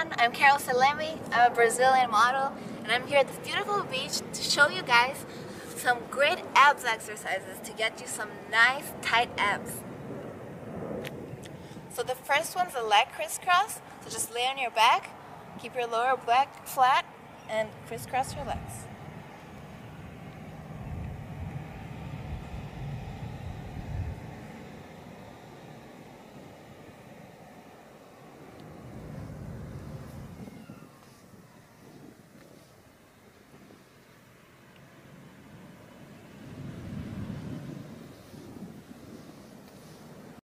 Everyone, I'm Carol Seleme. I'm a Brazilian model and I'm here at this beautiful beach to show you guys some great abs exercises to get you some nice tight abs. So the first one's a leg crisscross. So just lay on your back, keep your lower back flat and crisscross your legs.